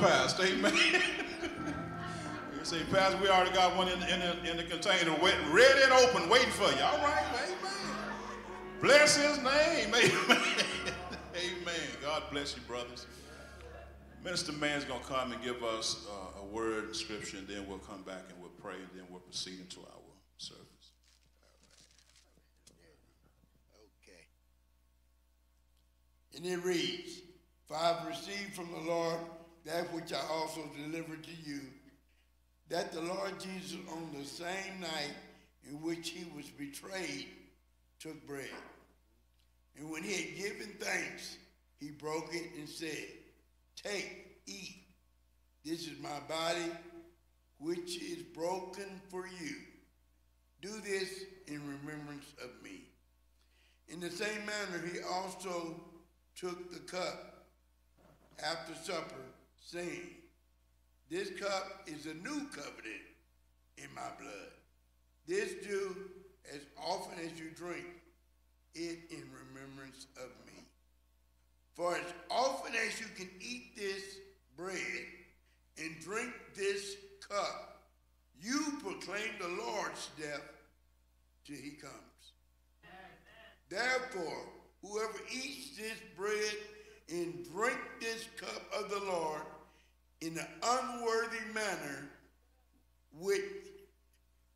pastor. Amen. you say, Pastor, we already got one in, in, the, in the container, ready and open, waiting for you. All right, amen. Bless his name. Amen. amen. God bless you, brothers. Minister Man's going to come and give us uh, a word, scripture, and then we'll come back and we'll pray, and then we'll proceed into our service. Okay. And it reads, For I have received from the Lord that which I also delivered to you, that the Lord Jesus on the same night in which he was betrayed took bread. And when he had given thanks, he broke it and said, Take, eat. This is my body, which is broken for you. Do this in remembrance of me. In the same manner, he also took the cup after supper, saying, This cup is a new covenant in my blood. This do as often as you drink it in remembrance of me. For as often as you can eat this bread and drink this cup, you proclaim the Lord's death till he comes. Therefore, whoever eats this bread and drink this cup of the Lord in an unworthy manner, with,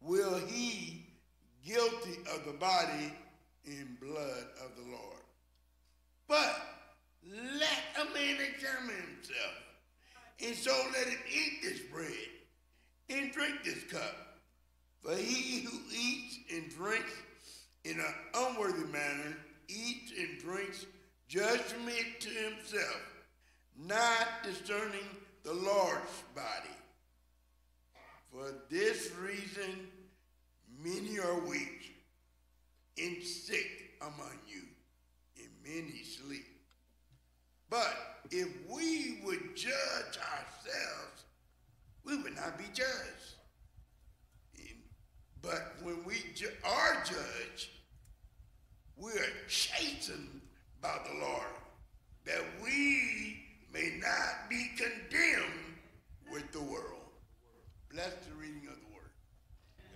will he guilty of the body and blood of the Lord. But let a man examine himself, and so let him eat this bread and drink this cup. For he who eats and drinks in an unworthy manner eats and drinks judgment to himself, not discerning the Lord's body. For this reason, many are weak and sick among you, and many sleep. But if we would judge ourselves, we would not be judged. But when we ju- are judged, we are chastened by the Lord, that we may not be condemned with the world. Bless the reading of the word.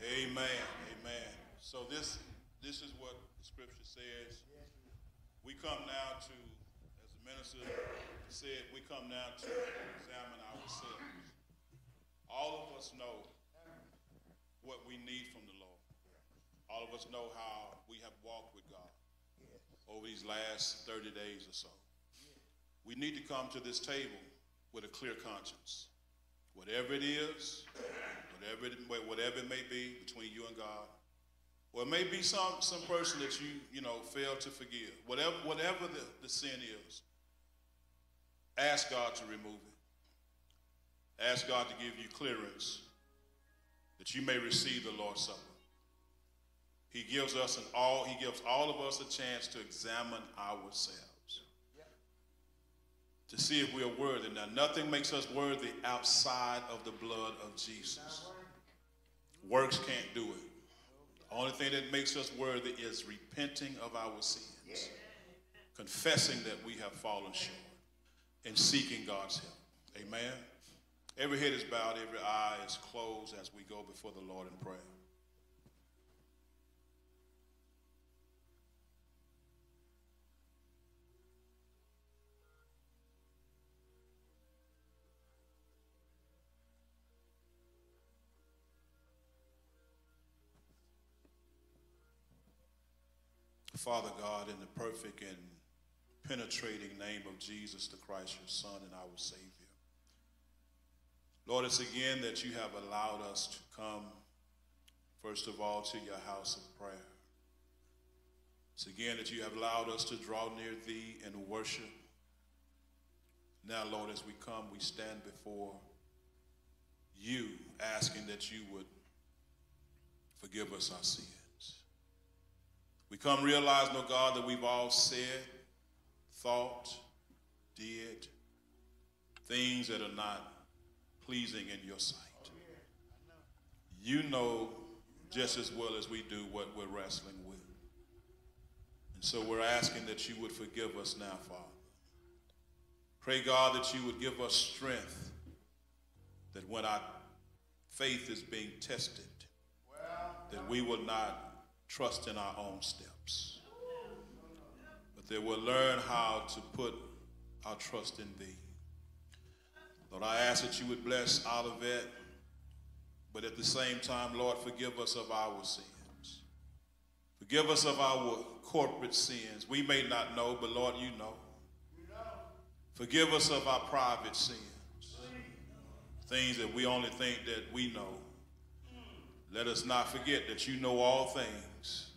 Amen. Amen. So this this is what the scripture says. We come now to, as the minister said, we come now to examine ourselves. All of us know what we need from the Lord. All of us know how we have walked with God over these last 30 days or so. We need to come to this table with a clear conscience. Whatever it is, whatever it, whatever it may be between you and God, or it may be some, some person that you, you know, fail to forgive. Whatever, whatever the, the sin is, ask God to remove it. Ask God to give you clearance that you may receive the Lord's Supper. He gives us an all, he gives all of us a chance to examine ourselves. To see if we are worthy. Now, nothing makes us worthy outside of the blood of Jesus. Works can't do it. Only thing that makes us worthy is repenting of our sins, confessing that we have fallen short, and seeking God's help. Amen. Every head is bowed, every eye is closed as we go before the Lord in prayer. Father God, in the perfect and penetrating name of Jesus the Christ, your Son and our Savior. Lord, it's again that you have allowed us to come, first of all, to your house of prayer. It's again that you have allowed us to draw near thee and worship. Now, Lord, as we come, we stand before you, asking that you would forgive us our sins. We come realizing, oh God, that we've all said, thought, did things that are not pleasing in your sight. You know just as well as we do what we're wrestling with. And so we're asking that you would forgive us now, Father. Pray, God, that you would give us strength that when our faith is being tested, that we will not trust in our own steps, but that we'll learn how to put our trust in thee. Lord, I ask that you would bless Olivet, but at the same time, Lord, forgive us of our sins. Forgive us of our corporate sins. We may not know, but Lord, you know. Forgive us of our private sins. Things that we only think that we know. Let us not forget that you know all things.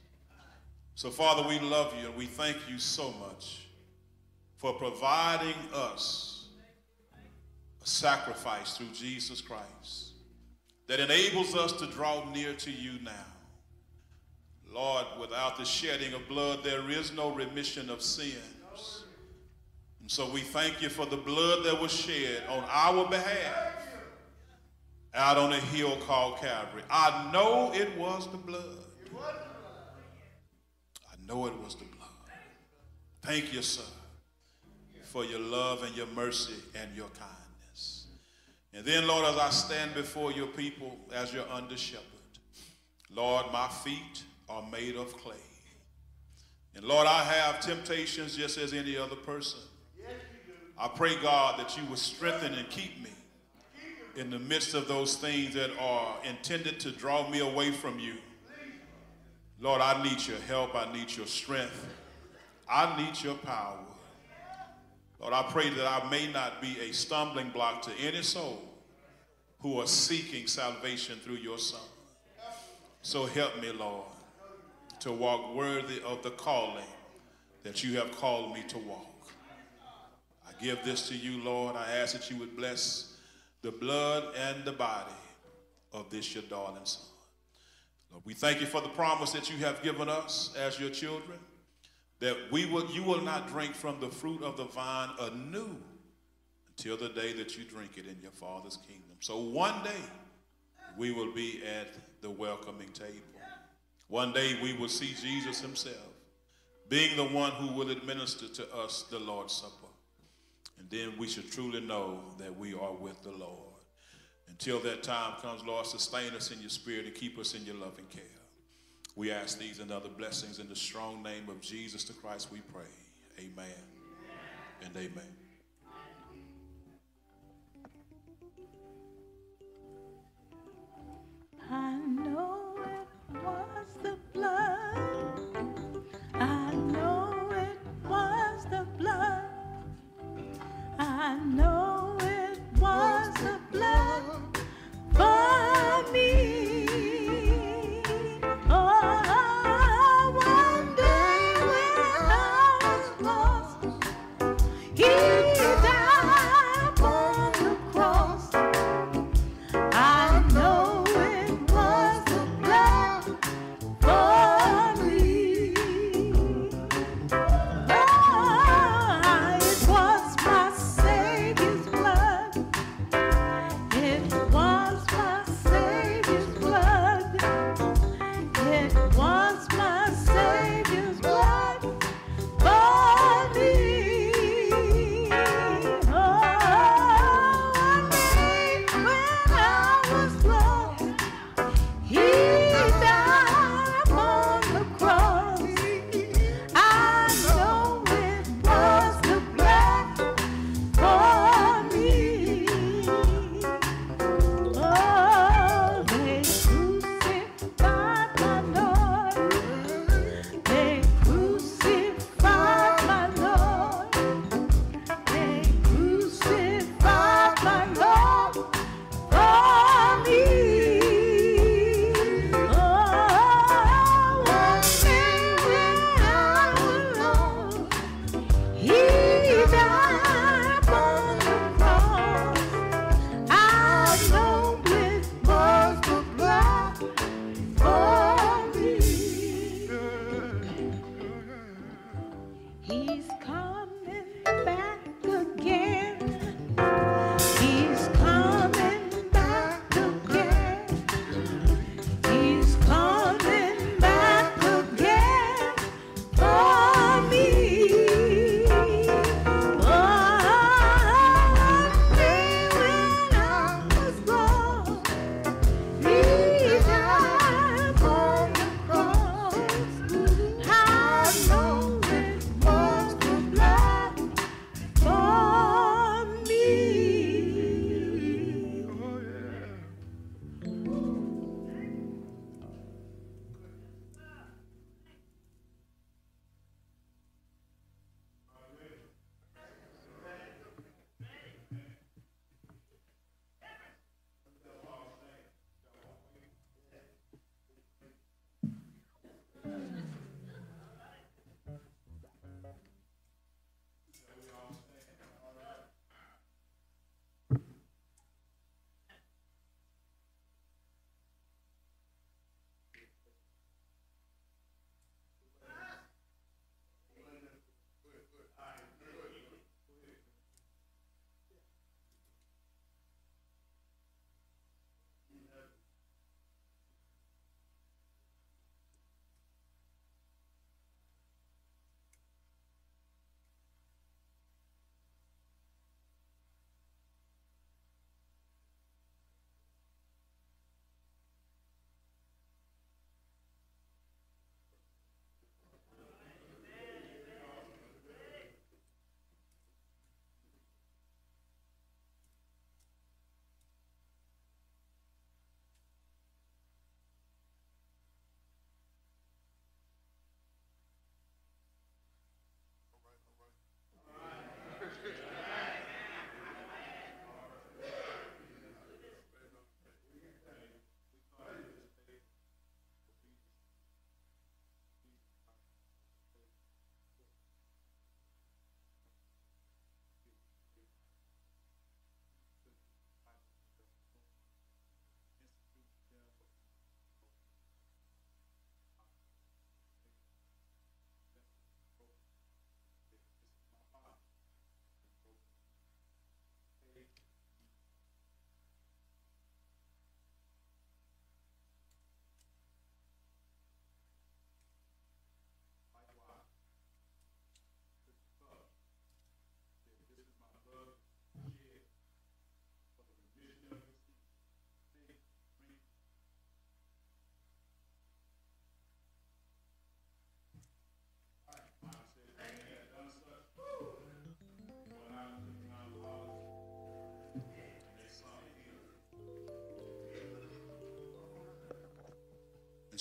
So, Father, we love you and we thank you so much for providing us a sacrifice through Jesus Christ that enables us to draw near to you now. Lord, without the shedding of blood, there is no remission of sins. And so we thank you for the blood that was shed on our behalf out on a hill called Calvary. I know it was the blood. I know it was the blood. Thank you, sir, for your love and your mercy and your kindness. And then, Lord, as I stand before your people as your under shepherd, Lord, my feet are made of clay. And Lord, I have temptations just as any other person. I pray, God, that you would strengthen and keep me in the midst of those things that are intended to draw me away from you. Lord, I need your help. I need your strength. I need your power. Lord, I pray that I may not be a stumbling block to any soul who are seeking salvation through your Son. So help me, Lord, to walk worthy of the calling that you have called me to walk. I give this to you, Lord. I ask that you would bless the blood and the body of this your darling son. Lord, we thank you for the promise that you have given us as your children, that we will, you will not drink from the fruit of the vine anew until the day that you drink it in your Father's kingdom. So one day we will be at the welcoming table. One day we will see Jesus himself being the one who will administer to us the Lord's Supper. And then we should truly know that we are with the Lord. Until that time comes, Lord, sustain us in your spirit and keep us in your loving care. We ask these and other blessings in the strong name of Jesus the Christ, we pray. Amen, amen. and amen. I know know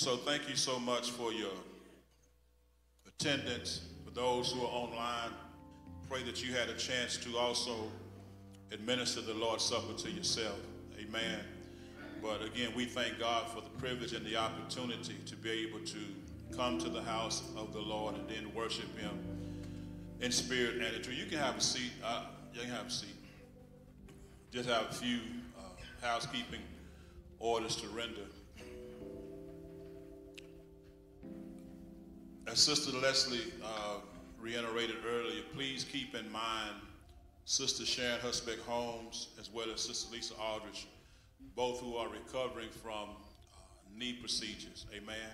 So thank you so much for your attendance. For those who are online, pray that you had a chance to also administer the Lord's Supper to yourself. Amen. But again, we thank God for the privilege and the opportunity to be able to come to the house of the Lord and then worship Him in spirit and in truth. You can have a seat. Uh, you can have a seat. Just have a few uh, housekeeping orders to render. As Sister Leslie uh, reiterated earlier, please keep in mind Sister Sharon Husbeck Holmes as well as Sister Lisa Aldrich, both who are recovering from uh, knee procedures. Amen.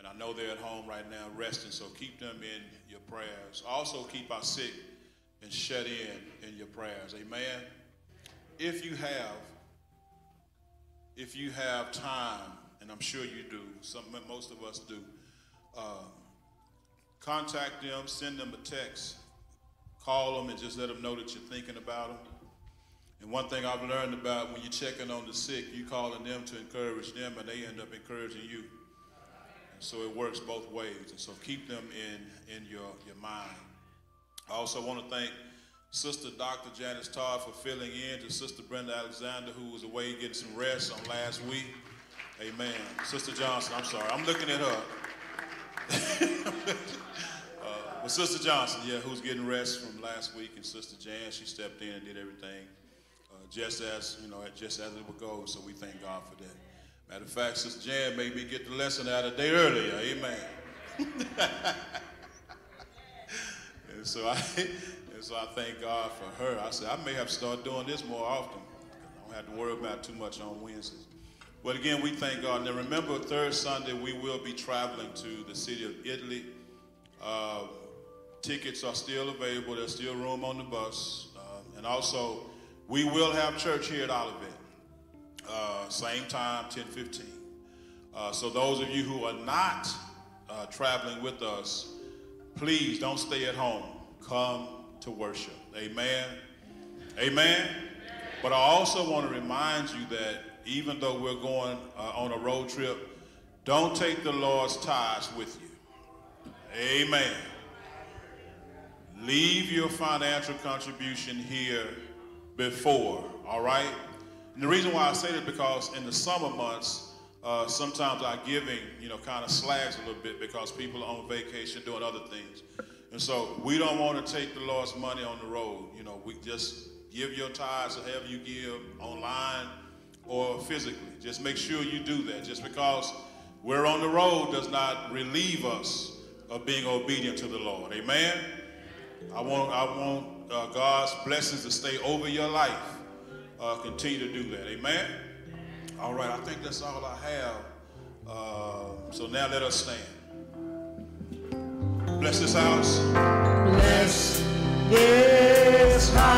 And I know they're at home right now resting, so keep them in your prayers. Also, keep our sick and shut in in your prayers. Amen. If you have, if you have time, and I'm sure you do, some, most of us do, uh, contact them, send them a text, call them, and just let them know that you're thinking about them. And one thing I've learned about when you're checking on the sick, you calling them to encourage them, and they end up encouraging you. And so it works both ways. And so keep them in, in your, your mind. I also want to thank Sister Dr. Janice Todd for filling in to Sister Brenda Alexander, who was away getting some rest on last week. Amen. Sister Johnson, I'm sorry. I'm looking at her. Uh, but Sister Johnson, yeah, who's getting rest from last week, and Sister Jan, she stepped in and did everything uh, just as you know, just as it would go. So we thank God for that. Matter of fact, Sister Jan made me get the lesson out a day earlier. Amen. and so I, and so I thank God for her. I said I may have to start doing this more often. I don't have to worry about too much on Wednesdays. But again, we thank God. Now remember, third Sunday we will be traveling to the city of Italy. Uh, tickets are still available. There's still room on the bus, uh, and also we will have church here at Olivet. Uh, same time, 10:15. Uh, so those of you who are not uh, traveling with us, please don't stay at home. Come to worship. Amen. Amen. But I also want to remind you that even though we're going uh, on a road trip, don't take the Lord's tithes with you. Amen. Leave your financial contribution here before, all right? And the reason why I say that because in the summer months, uh, sometimes our giving, you know, kind of slags a little bit because people are on vacation doing other things. And so we don't want to take the Lord's money on the road. You know, we just give your tithes or have you give online or physically. Just make sure you do that. Just because we're on the road does not relieve us of being obedient to the Lord. Amen. I want I want uh, God's blessings to stay over your life. Uh, continue to do that. Amen. All right. I think that's all I have. Uh, so now let us stand. Bless this house. Bless this house.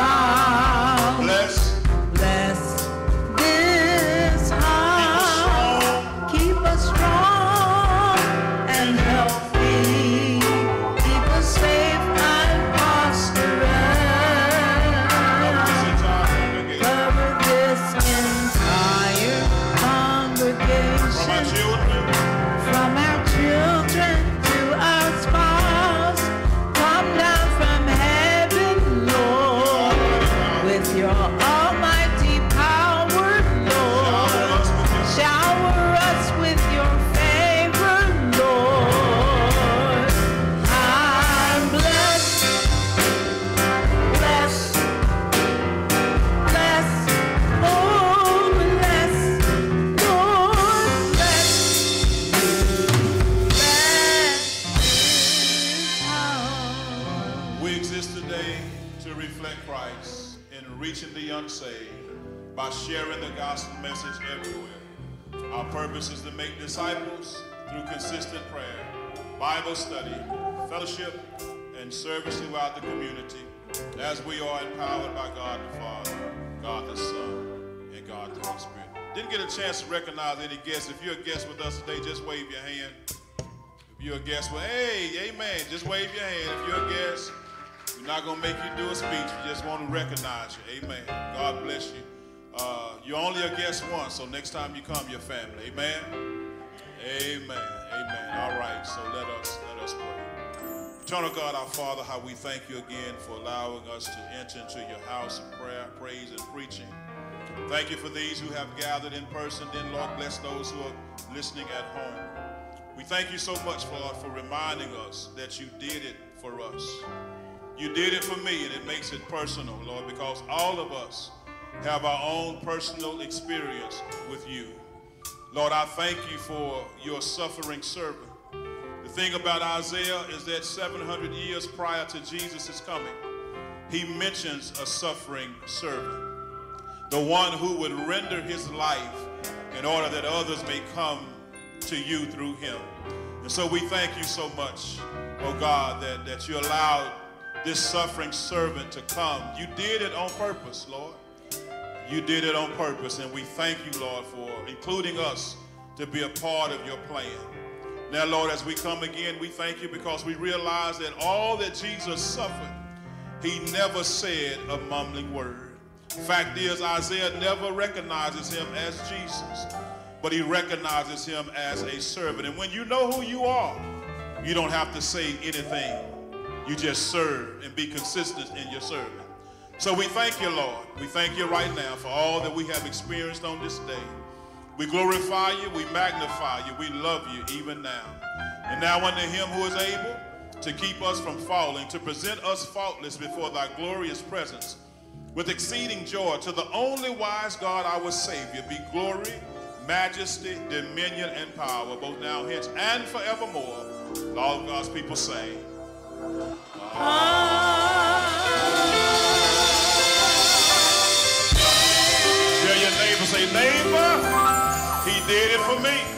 Prayer, Bible study, fellowship, and service throughout the community as we are empowered by God the Father, God the Son, and God the Holy Spirit. Didn't get a chance to recognize any guests. If you're a guest with us today, just wave your hand. If you're a guest, well, hey, amen. Just wave your hand. If you're a guest, we're not going to make you do a speech. We just want to recognize you. Amen. God bless you. Uh, you're only a guest once, so next time you come, you're family. Amen. Amen. Amen. All right, so let us let us pray. Eternal God, our Father, how we thank you again for allowing us to enter into your house of prayer, praise, and preaching. Thank you for these who have gathered in person. Then, Lord, bless those who are listening at home. We thank you so much, Lord, for reminding us that you did it for us. You did it for me, and it makes it personal, Lord, because all of us have our own personal experience with you. Lord, I thank you for your suffering servant. The thing about Isaiah is that 700 years prior to Jesus' coming, he mentions a suffering servant, the one who would render his life in order that others may come to you through him. And so we thank you so much, oh God, that, that you allowed this suffering servant to come. You did it on purpose, Lord. You did it on purpose, and we thank you, Lord, for including us to be a part of your plan. Now, Lord, as we come again, we thank you because we realize that all that Jesus suffered, he never said a mumbling word. Fact is, Isaiah never recognizes him as Jesus, but he recognizes him as a servant. And when you know who you are, you don't have to say anything. You just serve and be consistent in your serving. So we thank you, Lord. We thank you right now for all that we have experienced on this day. We glorify you, we magnify you, we love you even now. And now unto him who is able to keep us from falling, to present us faultless before thy glorious presence, with exceeding joy, to the only wise God, our Savior, be glory, majesty, dominion, and power, both now, hence, and forevermore. All God's people say, Tell neighbor, he did it for me.